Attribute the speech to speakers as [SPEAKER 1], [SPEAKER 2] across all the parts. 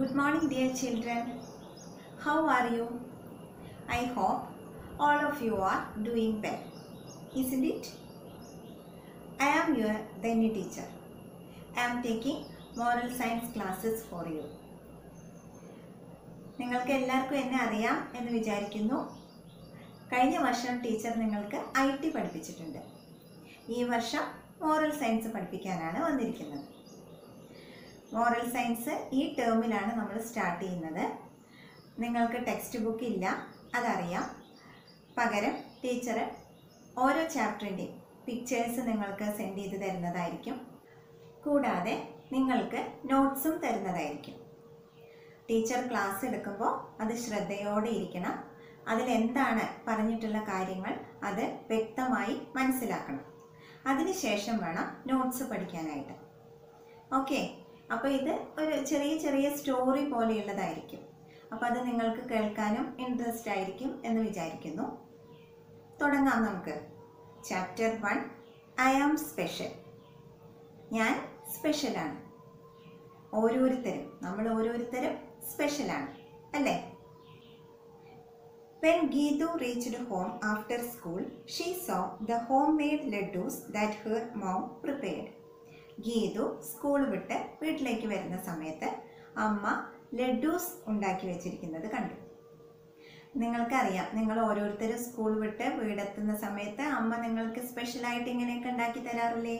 [SPEAKER 1] Good morning, dear children. How are you? I hope all of you are doing well, isn't it? I am your Deni teacher. I am taking moral science classes for you. നിങ്ങൾക്ക് എല്ലാവർക്കും എന്നെ അറിയാം എന്ന് വിചാരിക്കുന്നു കഴിഞ്ഞ വർഷം teacher നിങ്ങൾക്ക് I T പഠിപ്പിച്ചിട്ടുണ്ട് ഈ വർഷം മോറൽ സയൻസ് പഠിപ്പിക്കാനാണ് വന്നിരിക്കുന്നത് മോറൽ സയൻസ് ഈ ടേമിലാണ് നമ്മൾ സ്റ്റാർട്ട് ചെയ്യുന്നത്. നിങ്ങൾക്ക് ടെക്സ്റ്റ് ബുക്ക് ഇല്ല അതറിയാം. പകരം ടീച്ചർ ഓരോ ചാപ്റ്ററിന്റെയും പിക്ചേഴ്സ് നിങ്ങൾക്ക് സെൻഡ് ചെയ്ത് തരുന്നതായിരിക്കും. കൂടാതെ നിങ്ങൾക്ക് നോട്ട്സും തരുന്നതായിരിക്കും. ടീച്ചർ ക്ലാസ് എടുക്കുമ്പോൾ അത് ശ്രദ്ധയോടെ ഇരിക്കണം. അതിലെന്താണ് പറഞ്ഞിട്ടുള്ള കാര്യങ്ങൾ അത് വ്യക്തമായി മനസ്സിലാക്കണം. അതിനുശേഷം വേണം നോട്ട്സ് പഠിക്കാനായിട്ട്. ഓക്കെ അപ്പോൾ ഇത് ഒരു ചെറിയ ചെറിയ സ്റ്റോറി പോലെയുള്ളതായിരിക്കും. അപ്പോൾ അത് നിങ്ങൾക്ക് കേൾക്കാനും ഇൻട്രസ്റ്റ് ആയിരിക്കും എന്ന് വിചാരിക്കുന്നു. തുടങ്ങാം നമുക്ക്. Chapter one I am special ഞാൻ സ്പെഷ്യലാണ് ഓരോരുത്തരും നമ്മൾ ഓരോരുത്തരും സ്പെഷ്യലാണ് അല്ലേ? When Geethu reached home after school she saw the home made laddoos that her mom prepared. Geethu school വിട്ട് വീട്ടിലേക്ക് വരുന്ന സമയത്ത് അമ്മ ലഡ്ഡൂസ് ഉണ്ടാക്കി വെച്ചിരിക്കുന്നത് കണ്ടു. നിങ്ങൾക്കറിയാം നിങ്ങൾ ഓരോരുത്തരും സ്കൂൾ വിട്ട് വീടെത്തുന്ന സമയത്ത് അമ്മ നിങ്ങൾക്ക് സ്പെഷ്യലായിട്ട് ഇങ്ങനെയൊക്കെ ഉണ്ടാക്കി തരാറില്ലേ?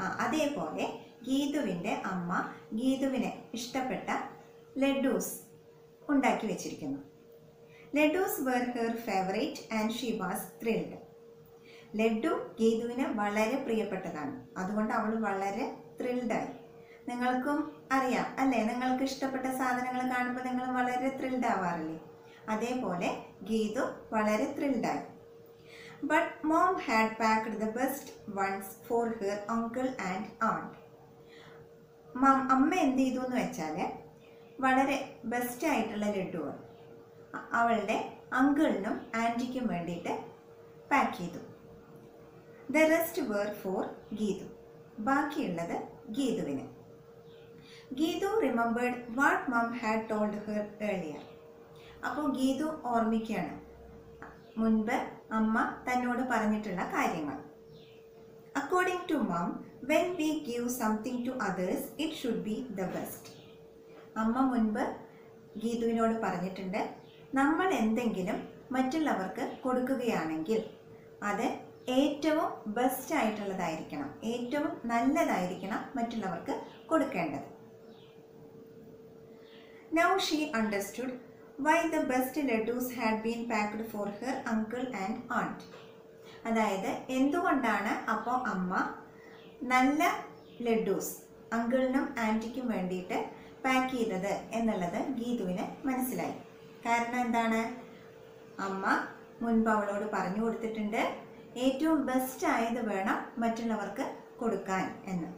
[SPEAKER 1] ആ അതേപോലെ ഗീതുവിന്റെ അമ്മ ഗീതുവിന് ഇഷ്ടപ്പെട്ട ലഡ്ഡൂസ് ഉണ്ടാക്കി വെച്ചിരിക്കുന്നു. Laddoos were her favourite and she was thrilled. Laddu ഗീതുവിന് വളരെ പ്രിയപ്പെട്ടതാണ്. അതുകൊണ്ട് അവൾ വളരെ ത്രിൽഡായി നിങ്ങൾക്കും അറിയാം അല്ലേ? നിങ്ങൾക്ക് ഇഷ്ടപ്പെട്ട സാധനങ്ങൾ കാണുമ്പോൾ നിങ്ങൾ വളരെ ത്രിൽഡ് ആവാറില്ലേ? അതേപോലെ ഗീതു വളരെ ത്രിൽഡായി but mom had packed the best ones for her uncle and aunt അമ്മ എന്ത് ചെയ്തു എന്ന് വെച്ചാൽ വളരെ ബെസ്റ്റ് ആയിട്ടുള്ള ലഡുകൾ അവളുടെ അങ്കിളിനും ആന്റിക്കും വേണ്ടിയിട്ട് പാക്ക് ചെയ്തു. The rest were for Geethu. ബാക്കിയുള്ളത് ഗീതുവിന്. Geethu remembered what mum had told her earlier അപ്പോൾ ഗീതു ഓർമ്മിക്കുകയാണ്. മുൻപ് അമ്മ തന്നോട് പറഞ്ഞിട്ടുള്ള കാര്യങ്ങൾ. According to mum when we give something to others it should be the best അമ്മ മുൻപ് ഗീതുവിനോട് പറഞ്ഞിട്ടുണ്ട് നമ്മൾ എന്തെങ്കിലും മറ്റുള്ളവർക്ക് കൊടുക്കുകയാണെങ്കിൽ അത് ഏറ്റവും ബെസ്റ്റ് ആയിട്ടുള്ളതായിരിക്കണം. ഏറ്റവും നല്ലതായിരിക്കണം മറ്റുള്ളവർക്ക് കൊടുക്കേണ്ടത്. Now she understood why the best laddoos had been packed for her uncle and aunt അതായത് എന്തുകൊണ്ടാണ് അപ്പോൾ അമ്മ നല്ല ലഡൂസ് അങ്കിളിനും ആന്റിക്കും വേണ്ടിയിട്ട് പാക്ക് ചെയ്തത് എന്നുള്ളത് ഗീതുവിന് മനസ്സിലായി. കാരണം എന്താണ്? അമ്മ മുൻപ് അവളോട് പറഞ്ഞു കൊടുത്തിട്ടുണ്ട് ഏറ്റവും ബെസ്റ്റ് ആയത് വേണം മറ്റുള്ളവർക്ക് കൊടുക്കാൻ എന്ന്.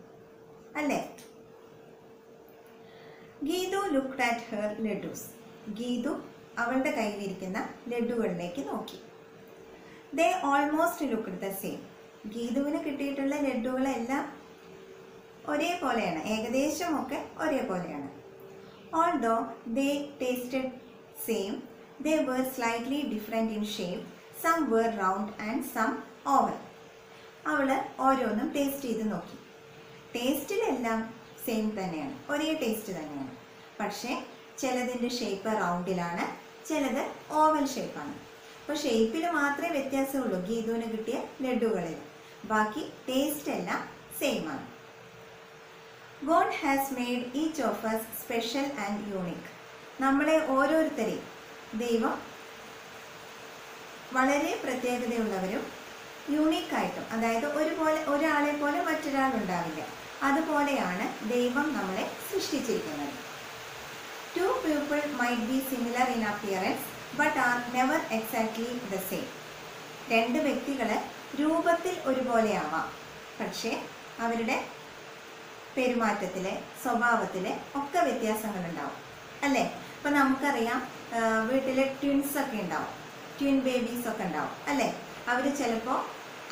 [SPEAKER 1] അല്ലേ? Geethu looked at her laddoos. Geethu അവളുടെ കയ്യിലിരിക്കുന്ന ലഡുകളിലേക്ക് നോക്കി. They almost looked the same ഗീതുവിന് കിട്ടിയിട്ടുള്ള ലഡുകളെല്ലാം ഒരേപോലെയാണ്. ഏകദേശം ഒക്കെ ഒരേപോലെയാണ്. Although they tasted same they were slightly different in shape some were round and some oval അവൾ ഓരോന്നും ടേസ്റ്റ് ചെയ്ത് നോക്കി. ടേസ്റ്റിലെല്ലാം സെയിം തന്നെയാണ്. ഒരേ ടേസ്റ്റ് തന്നെയാണ്. പക്ഷേ ചിലതിന്റെ ഷേപ്പ് റൗണ്ടിലാണ് ചിലത് ഓവൽ ഷേപ്പാണ് അപ്പോൾ ഷേപ്പിൽ മാത്രമേ വ്യത്യാസമുള്ളൂ. ഗീതുവിന് കിട്ടിയ ലഡുകളിൽ ബാക്കി ടേസ്റ്റ് എല്ലാം സെയിം ആണ്. God has made each of special and unique നമ്മളെ ഓരോരുത്തരെയും ദൈവം വളരെ പ്രത്യേകതയുള്ളവരും യൂണീക്കായിട്ടും അതായത് ഒരുപോലെ ഒരാളെ പോലെ മറ്റൊരാൾ ഉണ്ടാവില്ല അതുപോലെയാണ് ദൈവം നമ്മളെ സൃഷ്ടിച്ചിരിക്കുന്നത്. Two people might be similar in appearance but are never exactly the same രണ്ട് വ്യക്തികൾ രൂപത്തിൽ ഒരുപോലെയാവാം പക്ഷേ അവരുടെ പെരുമാറ്റത്തിൽ സ്വഭാവത്തിൽ ഒക്കെ വ്യത്യാസങ്ങളുണ്ടാവും. അല്ലേ? ഇപ്പം നമുക്കറിയാം വീട്ടിൽ ട്വിൻസ് ഒക്കെ ഉണ്ടാവും. ട്വിൻ ബേബീസ് ഒക്കെ ഉണ്ടാവും അല്ലേ? അവർ ചിലപ്പോൾ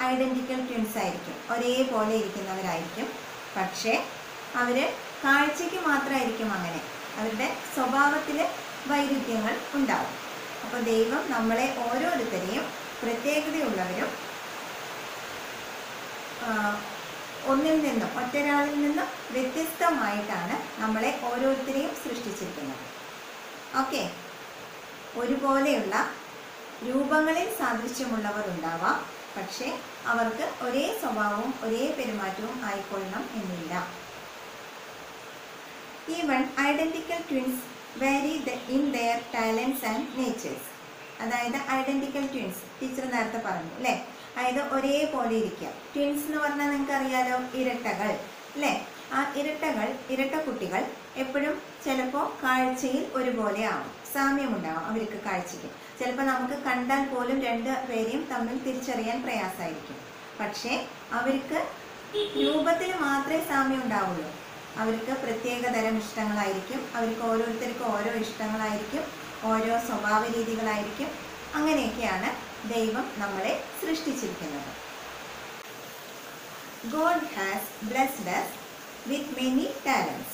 [SPEAKER 1] ഐഡന്റിക്കൽ ട്വിൻസ് ആയിരിക്കും. ഒരേപോലെ ഇരിക്കുന്നവരായിരിക്കും. പക്ഷേ അവർ കാഴ്ചയ്ക്ക് മാത്രമായിരിക്കും അങ്ങനെ. അവരുടെ സ്വഭാവത്തിൽ വൈരുദ്ധ്യങ്ങൾ ഉണ്ടാവും. അപ്പോൾ ദൈവം നമ്മളെ ഓരോരുത്തരെയും പ്രത്യേകതയുള്ളവരും ഒന്നിൽ നിന്നും ഒറ്റരാളിൽ നിന്നും വ്യത്യസ്തമായിട്ടാണ് നമ്മളെ ഓരോരുത്തരെയും സൃഷ്ടിച്ചിരിക്കുന്നത്. ഓക്കെ? ഒരുപോലെയുള്ള രൂപങ്ങളിൽ സാദൃശ്യമുള്ളവർ ഉണ്ടാവാം. പക്ഷേ അവർക്ക് ഒരേ സ്വഭാവവും ഒരേ പെരുമാറ്റവും ആയിക്കൊള്ളണം എന്നില്ല. Even identical twins vary in their talents and natures അതായത് ഐഡന്റിക്കൽ ട്വിൻസ് ടീച്ചർ നേരത്തെ പറഞ്ഞു അല്ലേ? അതായത് ഒരേപോലെ ഇരിക്കുക. ട്വിൻസ് എന്ന് പറഞ്ഞാൽ നിങ്ങൾക്ക് അറിയാലോ ഇരട്ടകൾ അല്ലേ? ആ ഇരട്ടകൾ ഇരട്ട കുട്ടികൾ എപ്പോഴും ചിലപ്പോൾ കാഴ്ചയിൽ ഒരുപോലെ ആവും. സാമ്യമുണ്ടാവും അവർക്ക് കാഴ്ചയ്ക്ക്. ചിലപ്പോൾ നമുക്ക് കണ്ടാൽ പോലും രണ്ട് പേരെയും തമ്മിൽ തിരിച്ചറിയാൻ പ്രയാസമായിരിക്കും. പക്ഷേ അവർക്ക് രൂപത്തിൽ മാത്രമേ സാമ്യം ഉണ്ടാവുള്ളൂ. അവർക്ക് പ്രത്യേക തരം ഇഷ്ടങ്ങളായിരിക്കും. അവർക്ക് ഓരോരുത്തർക്കും ഓരോ ഇഷ്ടങ്ങളായിരിക്കും. ഓരോ സ്വഭാവ രീതികളായിരിക്കും. അങ്ങനെയൊക്കെയാണ് ദൈവം നമ്മളെ സൃഷ്ടിച്ചിരിക്കുന്നത്. God has blessed us with many talents.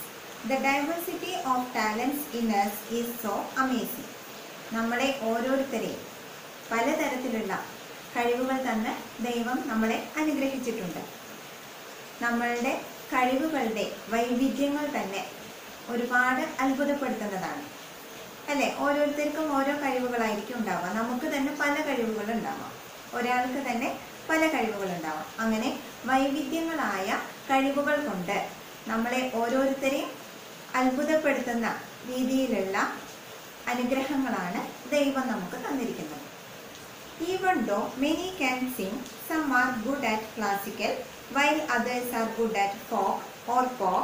[SPEAKER 1] The diversity of talents in us is so amazing. നമ്മളെ ഓരോരുത്തരെയും പലതരത്തിലുള്ള കഴിവുകൾ തന്ന് ദൈവം നമ്മളെ അനുഗ്രഹിച്ചിട്ടുണ്ട്. നമ്മളുടെ കഴിവുകളുടെ വൈവിധ്യങ്ങൾ തന്നെ ഒരുപാട് അത്ഭുതപ്പെടുത്തുന്നതാണ്. അല്ലേ? ഓരോരുത്തർക്കും ഓരോ കഴിവുകളായിരിക്കും ഉണ്ടാവുക. നമുക്ക് തന്നെ പല കഴിവുകൾ ഉണ്ടാവാം. ഒരാൾക്ക് തന്നെ പല കഴിവുകൾ ഉണ്ടാവാം. അങ്ങനെ വൈവിധ്യങ്ങളായ കഴിവുകൾ കൊണ്ട് നമ്മളെ ഓരോരുത്തരെയും അത്ഭുതപ്പെടുത്തുന്ന രീതിയിലുള്ള അനുഗ്രഹങ്ങളാണ് ദൈവം നമുക്ക് തന്നിരിക്കുന്നത്. Even though many can sing, some are good at classical while others are good at folk or pop,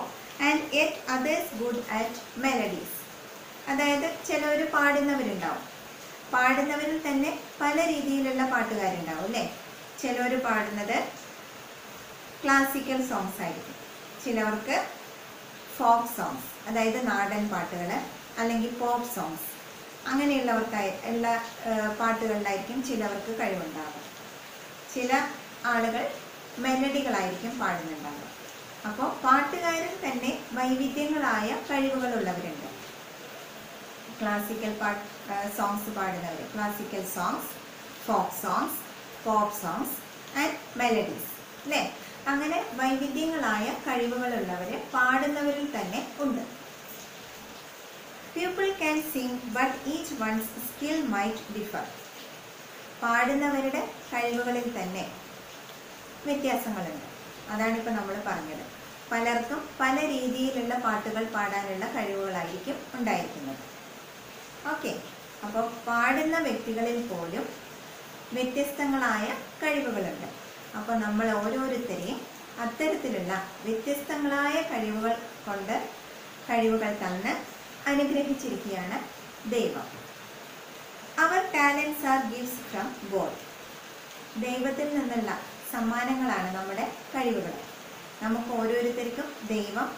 [SPEAKER 1] and yet others good at melodies അതായത് ചിലവർ പാടുന്നവരുണ്ടാവും. പാടുന്നവരിൽ തന്നെ പല രീതിയിലുള്ള പാട്ടുകാരുണ്ടാവും അല്ലേ? ചിലവർ പാടുന്നത് ക്ലാസിക്കൽ സോങ്സ് ആയിരിക്കും. ചിലവർക്ക് ഫോക്ക് സോങ്സ് അതായത് നാടൻ പാട്ടുകൾ അല്ലെങ്കിൽ പോപ്പ് സോങ്സ് അങ്ങനെയുള്ളവർക്കായി എല്ലാ പാട്ടുകളിലായിരിക്കും ചിലവർക്ക് കഴിവുണ്ടാകും ചില ആളുകൾ മെലഡികളായിരിക്കും പാടുന്നുണ്ടാവുക. അപ്പോൾ പാട്ടുകാരിൽ തന്നെ വൈവിധ്യങ്ങളായ കഴിവുകളുള്ളവരുണ്ട്. ക്ലാസിക്കൽ പാട്ട് songs പാടുന്നവർ classical songs folk songs pop songs and melodies അല്ലേ അങ്ങനെ വൈവിധ്യങ്ങളായ കഴിവുകളുള്ളവർ പാടുന്നവരിൽ തന്നെ ഉണ്ട്. People can sing but each one's skill might differ. പാടുന്നവരുടെ കഴിവുകളിൽ തന്നെ വ്യത്യാസങ്ങളുണ്ട്. അതാണ് ഇപ്പോൾ നമ്മൾ പറഞ്ഞത്. പലർക്കും പല രീതിയിലുള്ള പാട്ടുകൾ പാടാനുള്ള കഴിവുകളായിരിക്കും ഉണ്ടായിരിക്കുന്നത്. ഓക്കെ അപ്പോൾ പാടുന്ന വ്യക്തികളിൽ പോലും വ്യത്യസ്തങ്ങളായ കഴിവുകളുണ്ട്. അപ്പോൾ നമ്മൾ ഓരോരുത്തരെയും അത്തരത്തിലുള്ള വ്യത്യസ്തങ്ങളായ കഴിവുകൾ കൊണ്ട് കഴിവുകൾ തന്ന് അനുഗ്രഹിച്ചിരിക്കുകയാണ് ദൈവം. അവർ talents are gifts from God ദൈവത്തിൽ നിന്നുള്ള സമ്മാനങ്ങളാണ് നമ്മുടെ കഴിവുകൾ. നമുക്ക് ഓരോരുത്തർക്കും ദൈവം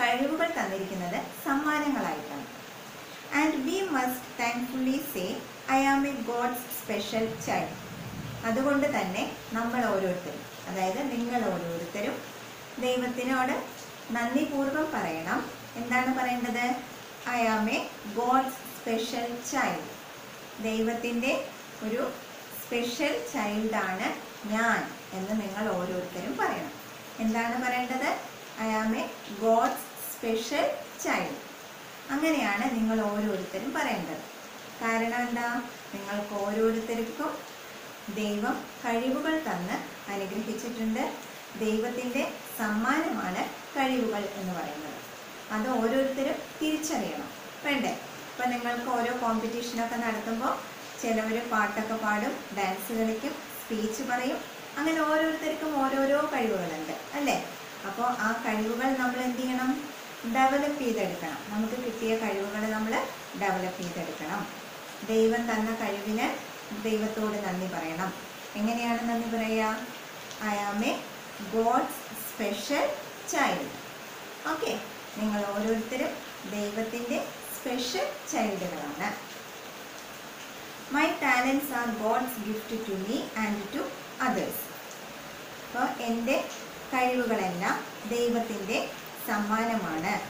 [SPEAKER 1] കഴിവുകൾ തന്നിരിക്കുന്നത് സമ്മാനങ്ങളായിട്ടാണ്. And we must thankfully say I am a God's special child അതുകൊണ്ട് തന്നെ നമ്മൾ ഓരോരുത്തരും അതായത് നിങ്ങൾ ഓരോരുത്തരും ദൈവത്തിനോട് നന്ദിപൂർവം പറയണം. എന്താണ് പറയേണ്ടത്? I am a God's special child ദൈവത്തിന്റെ ഒരു സ്പെഷ്യൽ ചൈൽഡാണ് ഞാൻ എന്ന് നിങ്ങൾ ഓരോരുത്തരും പറയണം. എന്താണ് പറയേണ്ടത്? I am a God's special child അങ്ങനെയാണ് നിങ്ങൾ ഓരോരുത്തരും പറയേണ്ടത്. കാരണം എന്താ? നിങ്ങൾക്ക് ഓരോരുത്തർക്കും ദൈവം കഴിവുകൾ തന്ന് അനുഗ്രഹിച്ചിട്ടുണ്ട്. ദൈവത്തിന്റെ സമ്മാനമാണ് കഴിവുകൾ എന്ന് പറയുന്നത്. അത് ഓരോരുത്തരും തിരിച്ചറിയണം. വേണ്ടേ? ഇപ്പം നിങ്ങൾക്ക് ഓരോ കോമ്പറ്റീഷനൊക്കെ നടത്തുമ്പോൾ ചിലവർ പാട്ടൊക്കെ പാടും ഡാൻസ് കളിക്കും സ്പീച്ച് പറയും. അങ്ങനെ ഓരോരുത്തർക്കും ഓരോരോ കഴിവുകളുണ്ട് അല്ലേ? അപ്പോൾ ആ കഴിവുകൾ നമ്മൾ എന്ത് ചെയ്യണം? ഡെവലപ്പ് ചെയ്തെടുക്കണം. നമുക്ക് കിട്ടിയ കഴിവുകൾ നമ്മൾ ഡെവലപ്പ് ചെയ്തെടുക്കണം. ദൈവം തന്ന കഴിവിന് ദൈവത്തോട് നന്ദി പറയണം. എങ്ങനെയാണ് നന്ദി പറയുക? I am a God's special child okay നിങ്ങൾ ഓരോരുത്തരും ദൈവത്തിന്റെ special ചൈൽഡുകളാണ്. My talents are God's gift to me and to others അപ്പോൾ എന്റെ കഴിവുകളെല്ലാം ദൈവത്തിന്റെ സമ്മാനമാണ്.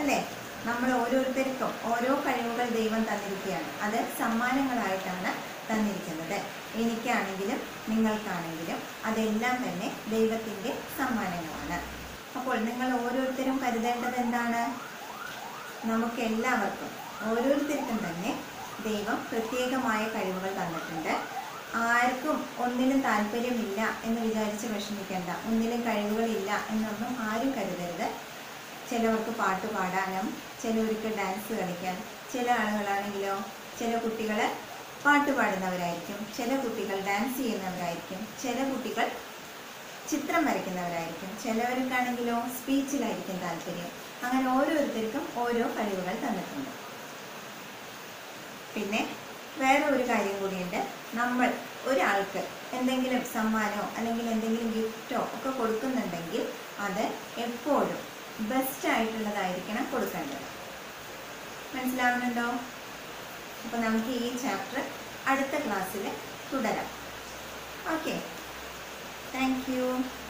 [SPEAKER 1] അല്ലേ? നമ്മൾ ഓരോരുത്തർക്കും ഓരോ കഴിവുകൾ ദൈവം തന്നിരിക്കുകയാണ്. അത് സമ്മാനങ്ങളായിട്ടാണ് തന്നിരിക്കുന്നത്. എനിക്കാണെങ്കിലും നിങ്ങൾക്കാണെങ്കിലും അതെല്ലാം തന്നെ ദൈവത്തിന്റെ സമ്മാനങ്ങളാണ്. അപ്പോൾ നിങ്ങൾ ഓരോരുത്തരും കരുതേണ്ടത് എന്താണ്? നമുക്ക് എല്ലാവർക്കും ഓരോരുത്തർക്കും തന്നെ ദൈവം പ്രത്യേകമായ കഴിവുകൾ തന്നിട്ടുണ്ട്. ആർക്കും ഒന്നിനും താല്പര്യമില്ല എന്ന് വിചാരിച്ച് വിഷമിക്കേണ്ട ഒന്നിലും കഴിവുകളില്ല എന്നൊന്നും ആരും കരുതരുത്. ചിലവർക്ക് പാട്ട് പാടാനും ചിലവർക്ക് ഡാൻസ് കളിക്കാൻ ചില ആളുകളാണെങ്കിലോ ചില കുട്ടികൾ പാട്ട് പാടുന്നവരായിരിക്കും ചില കുട്ടികൾ ഡാൻസ് ചെയ്യുന്നവരായിരിക്കും ചില കുട്ടികൾ ചിത്രം വരയ്ക്കുന്നവരായിരിക്കും. ചിലവർക്കാണെങ്കിലോ സ്പീച്ചിലായിരിക്കും താല്പര്യം. അങ്ങനെ ഓരോരുത്തർക്കും ഓരോ കഴിവുകൾ തന്നിട്ടുണ്ട്. പിന്നെ വേറെ ഒരു കാര്യം കൂടിയുണ്ട്. നമ്മൾ ഒരാൾക്ക് എന്തെങ്കിലും സമ്മാനമോ അല്ലെങ്കിൽ എന്തെങ്കിലും ഗിഫ്റ്റോ ഒക്കെ കൊടുക്കുന്നുണ്ടെങ്കിൽ അത് എപ്പോഴും ബെസ്റ്റ് ആയിട്ടുള്ളതായിരിക്കണം കൊടുക്കേണ്ടത്. മനസ്സിലാവുന്നുണ്ടോ? അപ്പോൾ നമുക്ക് ഈ ചാപ്റ്റർ അടുത്ത ക്ലാസ്സിൽ തുടരാം. Okay Thank you.